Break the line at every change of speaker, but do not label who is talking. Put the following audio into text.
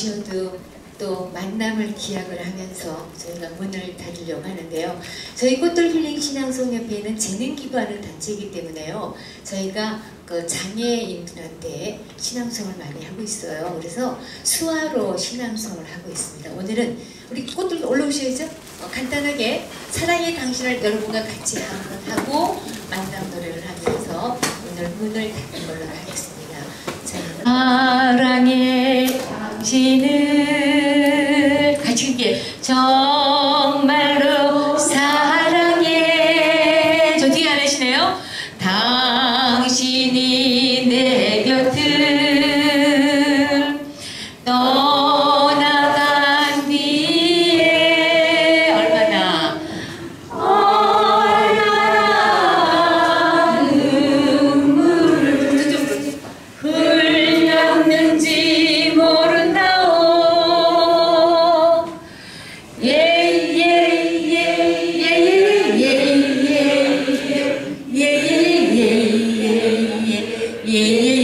지어도 또 만남을 기약을 하면서 저희가 문을 닫으려고 하는데요. 저희 꽃들 힐링 신앙송협회는 재능 기부하는 단체이기 때문에요. 저희가 그 장애인들한테 신앙송을 많이 하고 있어요. 그래서 수화로 신앙송을 하고 있습니다. 오늘은 우리 꽃들 올라오셔야죠. 어, 간단하게 사랑의 당신을 여러분과 같이 한번 하고 만남 노래를 하면서 오늘 문을 닫는 걸로 하겠습니다. 자, 사랑의 당신을 같이 이게 정말 Yeah.